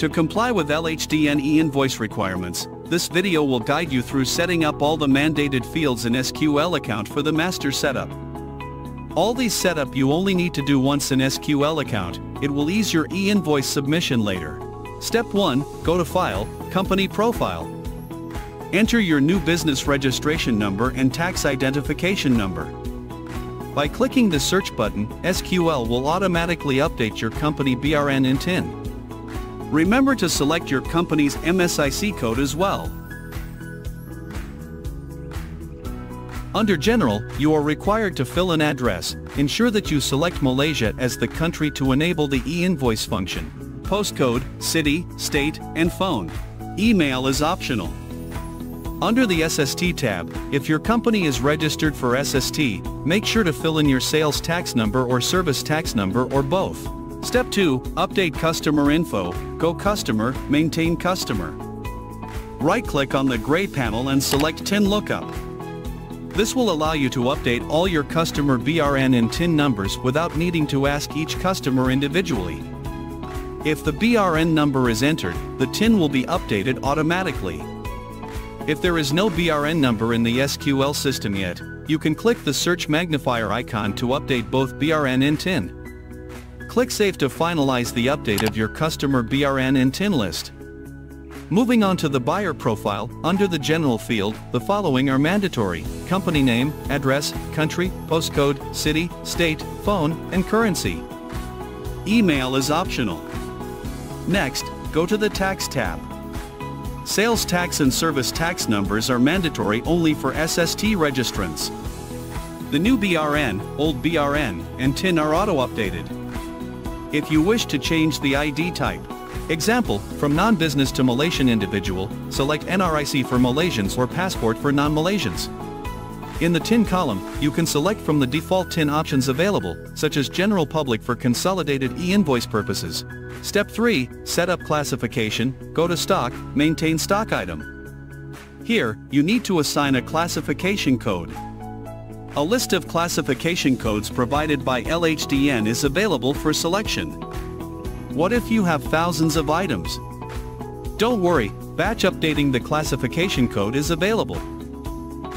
To comply with LHDN e-invoice requirements, this video will guide you through setting up all the mandated fields in SQL account for the master setup. All these setup you only need to do once in SQL account, it will ease your e-invoice submission later. Step 1, go to File, Company Profile. Enter your new business registration number and tax identification number. By clicking the search button, SQL will automatically update your company BRN and TIN. Remember to select your company's MSIC code as well. Under General, you are required to fill an address, ensure that you select Malaysia as the country to enable the e-invoice function. Postcode, city, state, and phone. Email is optional. Under the SST tab, if your company is registered for SST, make sure to fill in your sales tax number or service tax number or both. Step 2, Update Customer Info, Go Customer, Maintain Customer. Right-click on the gray panel and select TIN Lookup. This will allow you to update all your customer BRN and TIN numbers without needing to ask each customer individually. If the BRN number is entered, the TIN will be updated automatically. If there is no BRN number in the SQL system yet, you can click the search magnifier icon to update both BRN and TIN. Click Save to finalize the update of your customer BRN and TIN list. Moving on to the buyer profile, under the general field, the following are mandatory, company name, address, country, postcode, city, state, phone, and currency. Email is optional. Next, go to the Tax tab. Sales tax and service tax numbers are mandatory only for SST registrants. The new BRN, old BRN, and TIN are auto-updated. If you wish to change the ID type, example, from non-business to Malaysian individual, select NRIC for Malaysians or passport for non-Malaysians. In the TIN column, you can select from the default TIN options available, such as General Public for consolidated e-invoice purposes. Step 3, Set up classification, go to Stock, Maintain stock item. Here, you need to assign a classification code. A list of classification codes provided by LHDN is available for selection. What if you have thousands of items? Don't worry, batch updating the classification code is available.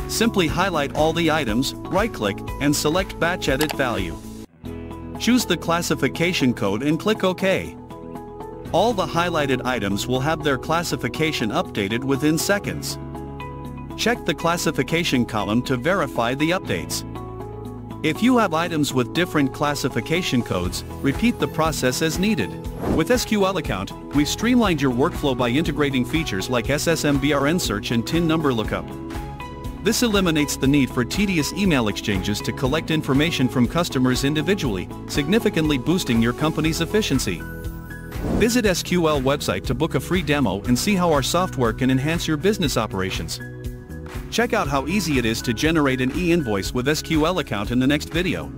Simply highlight all the items, right-click, and select Batch Edit Value. Choose the classification code and click OK. All the highlighted items will have their classification updated within seconds. Check the classification column to verify the updates. If you have items with different classification codes, repeat the process as needed. With SQL Account, we've streamlined your workflow by integrating features like SSMBRN search and TIN number lookup. This eliminates the need for tedious email exchanges to collect information from customers individually, significantly boosting your company's efficiency. Visit SQL website to book a free demo and see how our software can enhance your business operations. Check out how easy it is to generate an e-invoice with SQL account in the next video.